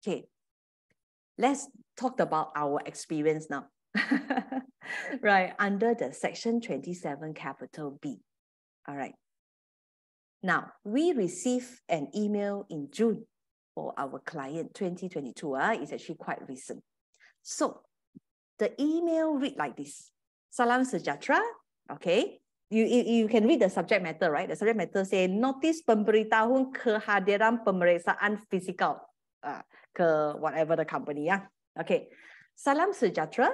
Okay, let's talk about our experience now. right, under the section 27 capital B. All right. Now, we received an email in June for our client 2022. Uh, ah, it's actually quite recent. So, the email read like this. Salam sejahtera. Okay. You, you, you can read the subject matter, right? The subject matter say, notice pemberitahuan kehadiran pemeriksaan fisikal uh, ke whatever the company. Yeah. Okay. Salam sejahtera.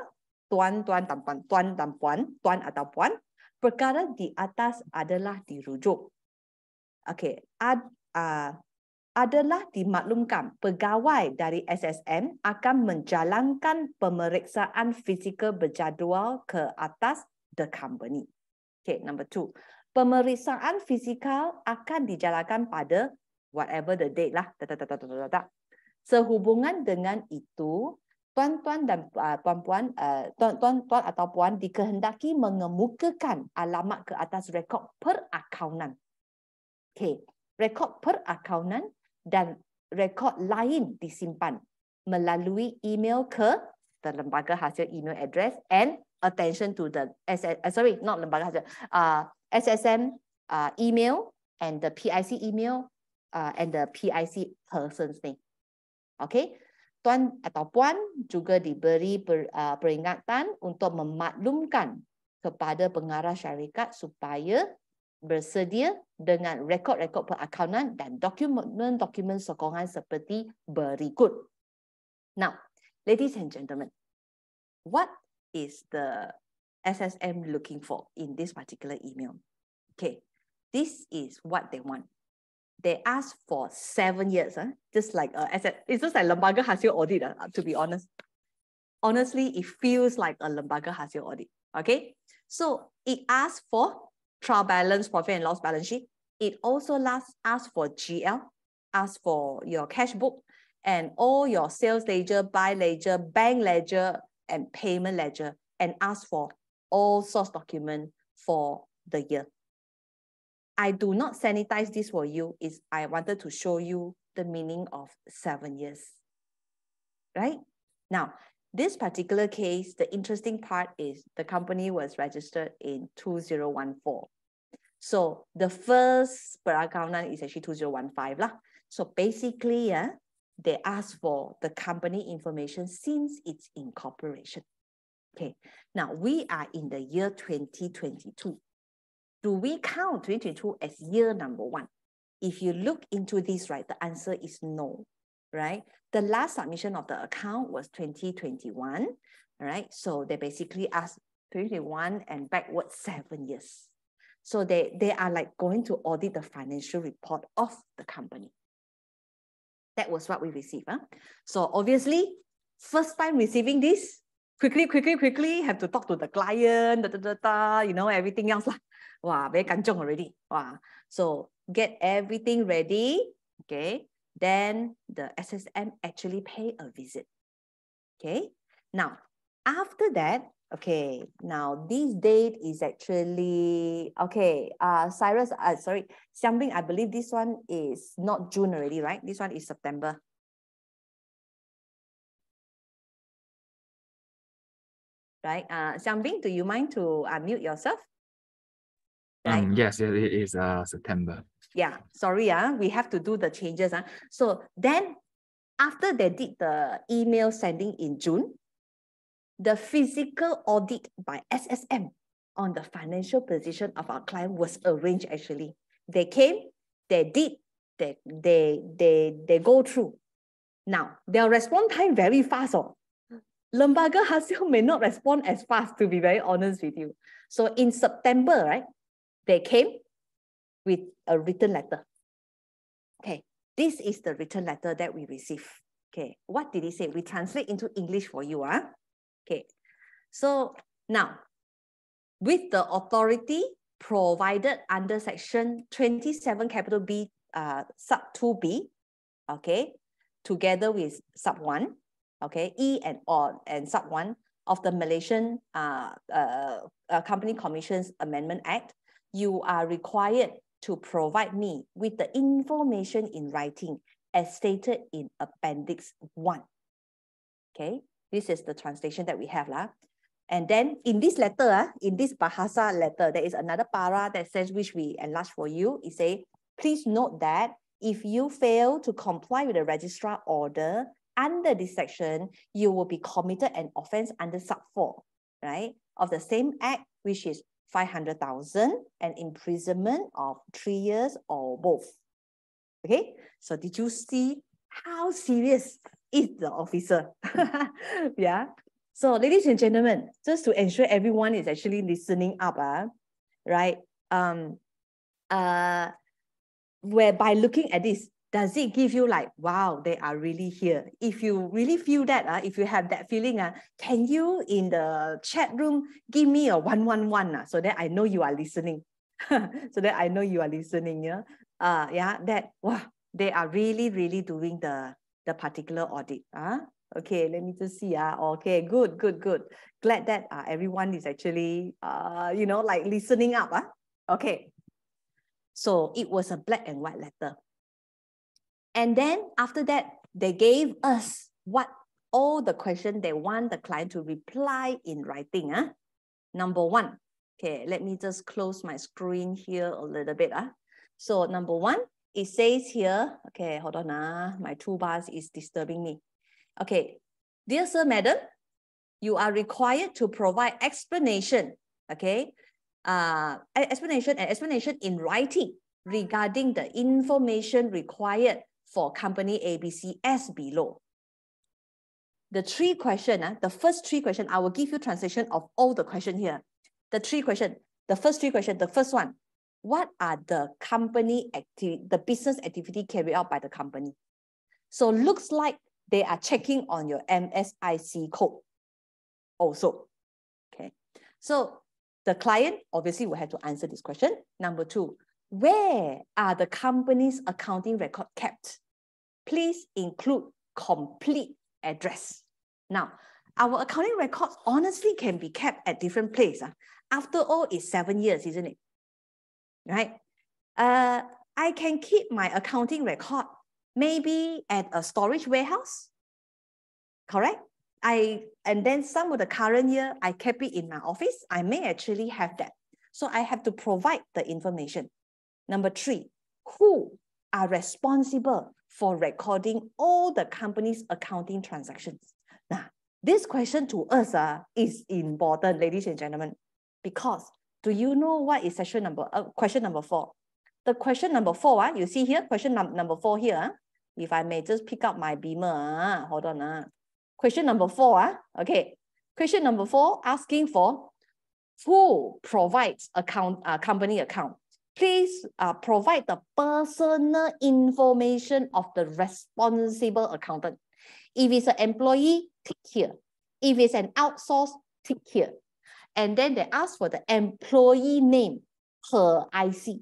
Tuan, tuan, dan puan, tuan dan puan, tuan atau puan. Perkara di atas adalah dirujuk okay, ad, uh, adalah dimaklumkan pegawai dari SSM akan menjalankan pemeriksaan fizikal berjadual ke atas the company. Okay, number two. Pemeriksaan fizikal akan dijalankan pada whatever the date lah. Sehubungan dengan itu, tuan-tuan dan uh, puan-puan, uh, tuan-tuan atau puan dikehendaki mengemukakan alamat ke atas rekod perakaunan Okay, rekod perakaunan dan rekod lain disimpan melalui email ke lembaga hasil email address and attention to the SS, uh, sorry, not lembaga hasil, uh, SSM uh, email and the PIC email uh, and the PIC person's name. Okay, tuan atau puan juga diberi uh, peringatan untuk memaklumkan kepada pengarah syarikat supaya bersedia dengan rekod-rekod perakaunan dan dokumen-dokumen sokongan seperti berikut. Now, ladies and gentlemen, what is the SSM looking for in this particular email? Okay, this is what they want. They ask for seven years, huh? just like a asset. It's just like lembaga hasil audit, uh, to be honest. Honestly, it feels like a lembaga hasil audit. Okay, so it asks for trial balance, profit and loss balance sheet. It also asks for GL, asks for your cash book, and all your sales ledger, buy ledger, bank ledger, and payment ledger, and ask for all source document for the year. I do not sanitize this for you is I wanted to show you the meaning of seven years, right? Now, this particular case, the interesting part is the company was registered in 2014. So the first perakaunan is actually 2015 lah. So basically, yeah, they ask for the company information since its incorporation. Okay, now we are in the year 2022. Do we count 2022 as year number one? If you look into this, right, the answer is no right? The last submission of the account was 2021, right? So they basically asked 2021 and backward seven years. So they, they are like going to audit the financial report of the company. That was what we received. Huh? So obviously, first time receiving this, quickly, quickly, quickly, have to talk to the client, da, da, da, da, you know, everything else. Lah. Wow, very kanchong already. Wow. So get everything ready. Okay then the SSM actually pay a visit. Okay, now after that, okay, now this date is actually, okay, uh, Cyrus, uh, sorry, Xiangbing, I believe this one is not June already, right? This one is September. Right, uh, Xiangbing, do you mind to unmute yourself? Right. Um, yes, it is uh, September yeah, sorry, uh, we have to do the changes. Uh. So then after they did the email sending in June, the physical audit by SSM on the financial position of our client was arranged actually. They came, they did, they, they, they, they go through. Now, their response time very fast. Oh. Lembaga Hasil may not respond as fast, to be very honest with you. So in September, right, they came, with a written letter. Okay, this is the written letter that we receive. Okay, what did he say? We translate into English for you. Huh? Okay, so now with the authority provided under section 27 capital B uh, sub 2B, okay, together with sub 1, okay, E and or and sub 1 of the Malaysian uh, uh, uh, Company Commissions Amendment Act, you are required to provide me with the information in writing as stated in Appendix 1. Okay, this is the translation that we have. Lah. And then in this letter, uh, in this Bahasa letter, there is another para that says, which we enlarge for you. It say, please note that if you fail to comply with the registrar order under this section, you will be committed an offense under sub 4, right, of the same act, which is 500,000 and imprisonment of three years or both. Okay, so did you see how serious is the officer? yeah. So ladies and gentlemen, just to ensure everyone is actually listening up, uh, right? Um, uh, where by looking at this, does it give you like, wow, they are really here? If you really feel that, uh, if you have that feeling, uh, can you in the chat room give me a 111 uh, so that I know you are listening? so that I know you are listening. Yeah. Uh, yeah, that wow, they are really, really doing the, the particular audit. Uh? Okay, let me just see. Uh, okay, good, good, good. Glad that uh, everyone is actually, uh, you know, like listening up. Uh? Okay. So it was a black and white letter. And then after that, they gave us what all the questions they want the client to reply in writing. Huh? Number one, okay, let me just close my screen here a little bit. Huh? So number one, it says here, okay, hold on, uh, my toolbars is disturbing me. Okay, dear sir, madam, you are required to provide explanation, okay, uh, explanation and explanation in writing regarding the information required for company ABC as below. The three question, uh, the first three question, I will give you translation of all the question here. The three question, the first three question, the first one, what are the company activity, the business activity carried out by the company? So looks like they are checking on your MSIC code also. Okay. So the client obviously will have to answer this question. Number two, where are the company's accounting record kept? Please include complete address. Now, our accounting records honestly can be kept at different places. Uh. After all, it's seven years, isn't it? Right? Uh, I can keep my accounting record maybe at a storage warehouse, correct? I and then some of the current year I kept it in my office. I may actually have that. So I have to provide the information. Number three, who are responsible for recording all the company's accounting transactions? Now, this question to us uh, is important, ladies and gentlemen, because do you know what is session number, uh, question number four? The question number four, uh, you see here, question num number four here, uh, if I may just pick up my beamer, uh, hold on. Uh. Question number four, uh, okay. Question number four, asking for who provides account, uh, company account please uh, provide the personal information of the responsible accountant. If it's an employee, tick here. If it's an outsource, tick here. And then they ask for the employee name per IC.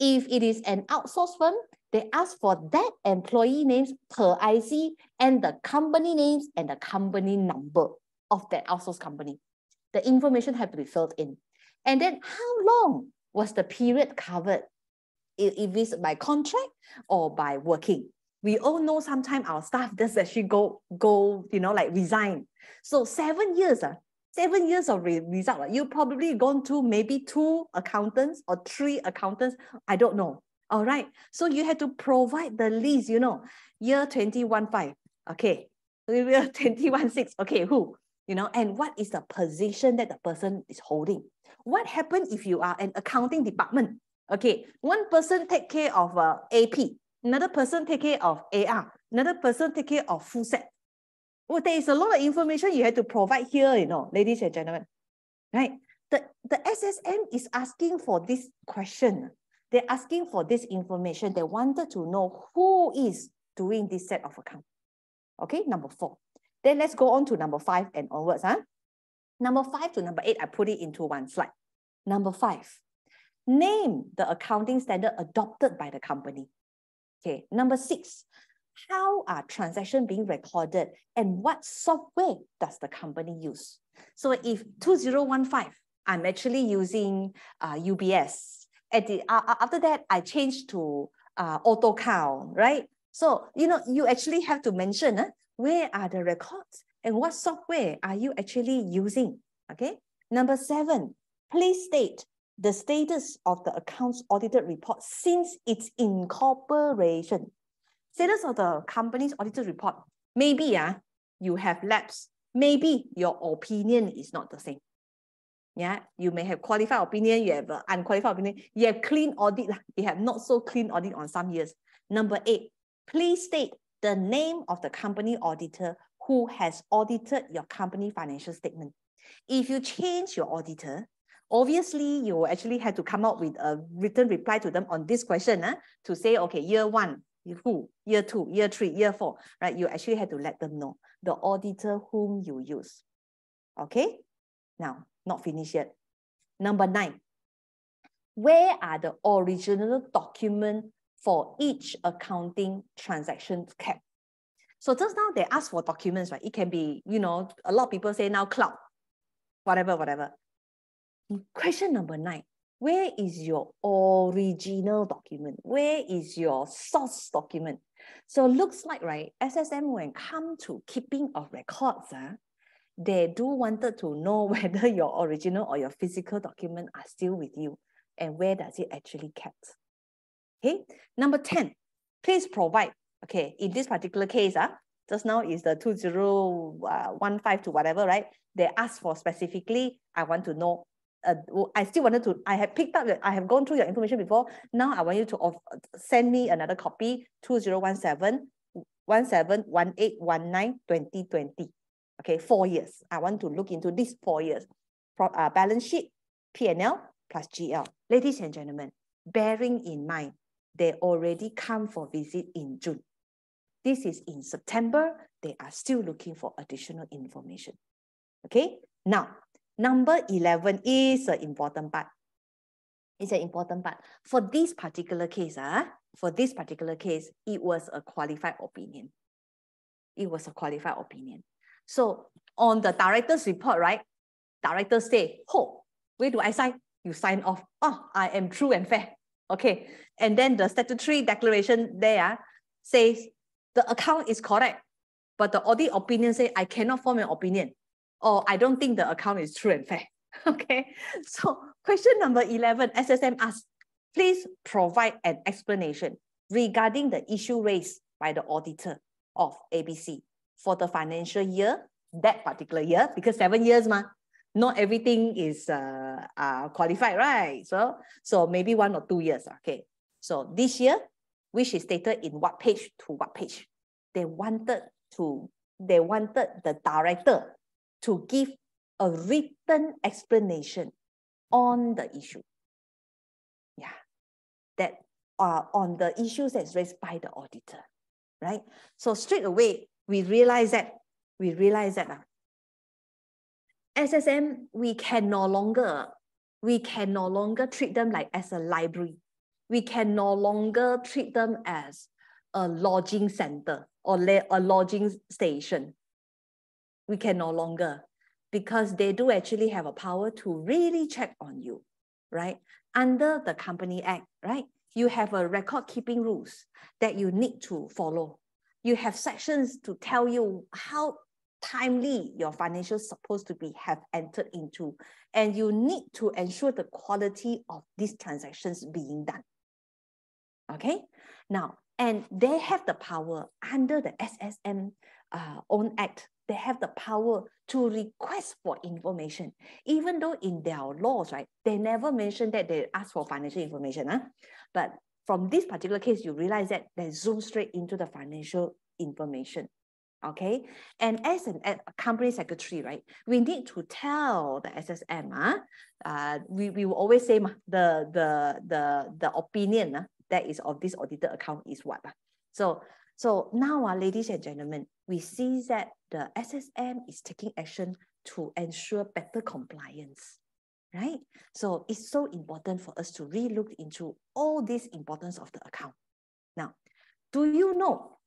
If it is an outsource firm, they ask for that employee names per IC and the company names and the company number of that outsource company. The information have to be filled in. And then how long was the period covered? If it's by contract or by working. We all know sometimes our staff does actually go, go, you know, like resign. So seven years, uh, seven years of re result. Uh, you probably gone to maybe two accountants or three accountants. I don't know. All right. So you have to provide the list, you know, year 21 5. Okay. Year 21 6. Okay. Who? You know, and what is the position that the person is holding? What happens if you are an accounting department? Okay, one person take care of uh, AP, another person take care of AR, another person take care of full set. Well, there is a lot of information you have to provide here, you know, ladies and gentlemen, right? The, the SSM is asking for this question. They're asking for this information. They wanted to know who is doing this set of account. Okay, number four. Then let's go on to number five and onwards. Huh? Number five to number eight, I put it into one slide. Number five, name the accounting standard adopted by the company. Okay, number six, how are transactions being recorded and what software does the company use? So if 2015, I'm actually using uh, UBS. At the, uh, after that, I changed to uh, AutoCount, right? So, you know, you actually have to mention uh, where are the records and what software are you actually using, okay? Number seven, please state the status of the accounts audited report since its incorporation. Status of the company's audited report, maybe uh, you have lapsed, maybe your opinion is not the same. Yeah, you may have qualified opinion, you have unqualified opinion, you have clean audit, you have not so clean audit on some years. Number eight, please state the name of the company auditor who has audited your company financial statement. If you change your auditor, obviously you actually have to come up with a written reply to them on this question uh, to say, okay, year one, who, year two, year three, year four, right? You actually have to let them know the auditor whom you use. Okay, now not finished yet. Number nine, where are the original document for each accounting transaction kept? So just now they ask for documents, right? It can be, you know, a lot of people say now cloud, whatever, whatever. Question number nine, where is your original document? Where is your source document? So looks like, right, SSM when come to keeping of records, uh, they do wanted to know whether your original or your physical document are still with you and where does it actually kept. Okay, number 10, please provide, okay, in this particular case, uh, just now is the 2015 to whatever, right? They ask for specifically, I want to know, uh, I still wanted to, I have picked up, I have gone through your information before. Now I want you to send me another copy, 2017 171819 2020. Okay, four years. I want to look into this four years. Pro, uh, balance sheet, P&L plus GL. Ladies and gentlemen, bearing in mind, they already come for visit in June. This is in September. They are still looking for additional information. Okay, now, number 11 is an important part. It's an important part. For this particular case, uh, for this particular case, it was a qualified opinion. It was a qualified opinion. So on the director's report, right? Director say, oh, where do I sign? You sign off. Oh, I am true and fair. Okay. And then the statutory declaration there uh, says the account is correct, but the audit opinion say I cannot form an opinion or I don't think the account is true and fair. Okay. So question number 11, SSM asks, please provide an explanation regarding the issue raised by the auditor of ABC for the financial year, that particular year, because seven years, ma, not everything is uh, uh, qualified, right? So, so maybe one or two years, okay. So this year, which is stated in what page to what page, they wanted to, they wanted the director to give a written explanation on the issue. Yeah, that uh, on the issues that's raised by the auditor, right? So straight away, we realize that, we realize that uh, SSM, we can no longer, we can no longer treat them like as a library. We can no longer treat them as a lodging center or a lodging station. We can no longer because they do actually have a power to really check on you, right? Under the Company Act, right? You have a record keeping rules that you need to follow you have sections to tell you how timely your financials supposed to be have entered into and you need to ensure the quality of these transactions being done okay now and they have the power under the ssm uh, own act they have the power to request for information even though in their laws right they never mention that they ask for financial information huh? but from this particular case, you realize that they zoom straight into the financial information. Okay. And as an a company secretary, right, we need to tell the SSM, uh, uh, we, we will always say the, the, the, the opinion uh, that is of this audited account is what. So, so now, uh, ladies and gentlemen, we see that the SSM is taking action to ensure better compliance right? So it's so important for us to really look into all this importance of the account. Now, do you know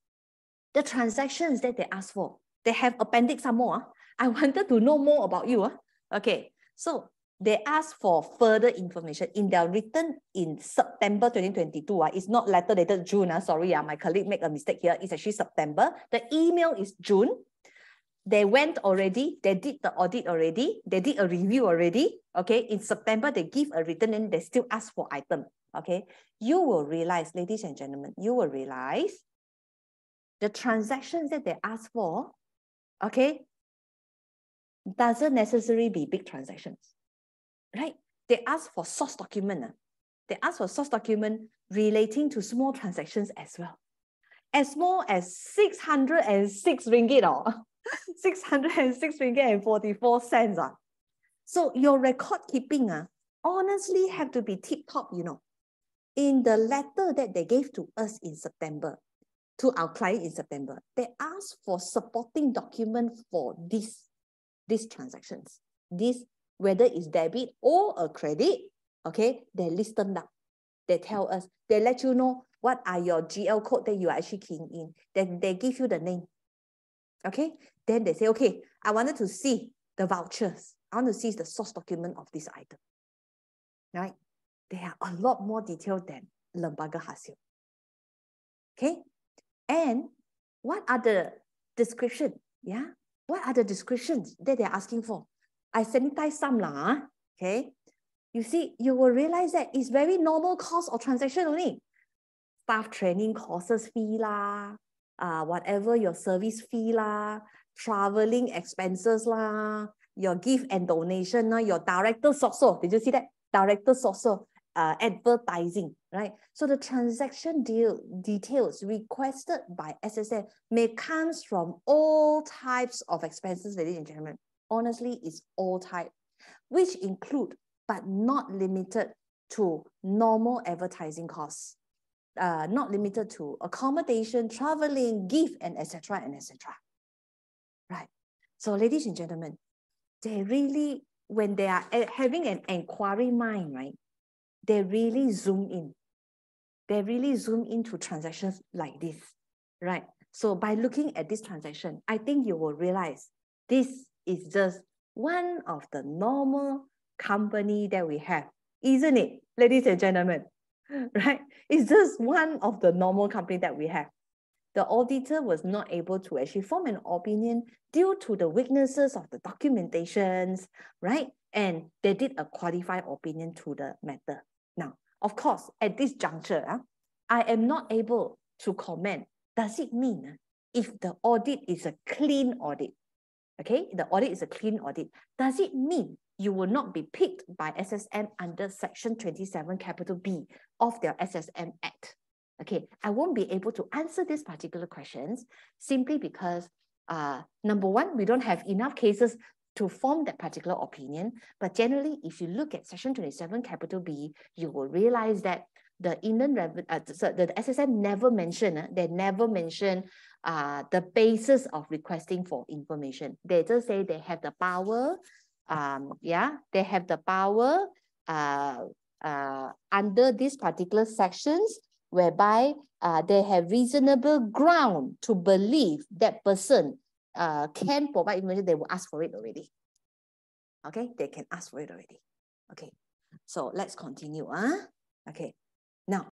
the transactions that they ask for? They have appendix some more. Ah. I wanted to know more about you. Uh. Okay, so they ask for further information in their written in September 2022. Uh, it's not letter dated June. Uh, sorry, uh, my colleague make a mistake here. It's actually September. The email is June. They went already. They did the audit already. They did a review already. Okay. In September, they give a written and they still ask for item. Okay. You will realize, ladies and gentlemen, you will realize the transactions that they ask for, okay, doesn't necessarily be big transactions right? They ask for source document. Uh. They ask for source document relating to small transactions as well. As small as 606 ringgit or oh. 606 ringgit and 44 cents. Uh. So your record keeping uh, honestly have to be tip top, you know. In the letter that they gave to us in September, to our client in September, they asked for supporting document for these, these transactions, these whether it's debit or a credit, okay, they listen down. They tell us, they let you know what are your GL code that you are actually keying in. Then they give you the name. Okay, then they say, okay, I wanted to see the vouchers. I want to see the source document of this item. Right? They are a lot more detailed than Lembaga Hasil. Okay, and what are the description? Yeah, what are the descriptions that they're asking for? I sanitize some lah, okay? You see, you will realize that it's very normal cost of transaction only. Staff training courses fee lah, uh, whatever your service fee lah, traveling expenses lah, your gift and donation lah, your director's also, did you see that? Director's also, uh, advertising, right? So the transaction deal details requested by SSM may comes from all types of expenses, ladies and gentlemen honestly is all type, which include but not limited to normal advertising costs, uh, not limited to accommodation, traveling, gift, and etc. and etc. Right. So, ladies and gentlemen, they really, when they are having an inquiry mind, right, they really zoom in. They really zoom into transactions like this, right? So by looking at this transaction, I think you will realize this is just one of the normal company that we have, isn't it, ladies and gentlemen? Right? It's just one of the normal company that we have. The auditor was not able to actually form an opinion due to the weaknesses of the documentations, right? And they did a qualified opinion to the matter. Now, of course, at this juncture, uh, I am not able to comment. Does it mean uh, if the audit is a clean audit, okay, the audit is a clean audit, does it mean you will not be picked by SSM under section 27 capital B of their SSM Act? Okay, I won't be able to answer these particular questions simply because uh, number one, we don't have enough cases to form that particular opinion. But generally, if you look at section 27 capital B, you will realize that the Inland Revenue, uh, so the SSM never mentioned, uh, they never mentioned uh, the basis of requesting for information. They just say they have the power, um, yeah, they have the power uh, uh, under these particular sections whereby uh, they have reasonable ground to believe that person uh, can provide information, they will ask for it already. Okay, they can ask for it already. Okay, so let's continue. Huh? Okay, now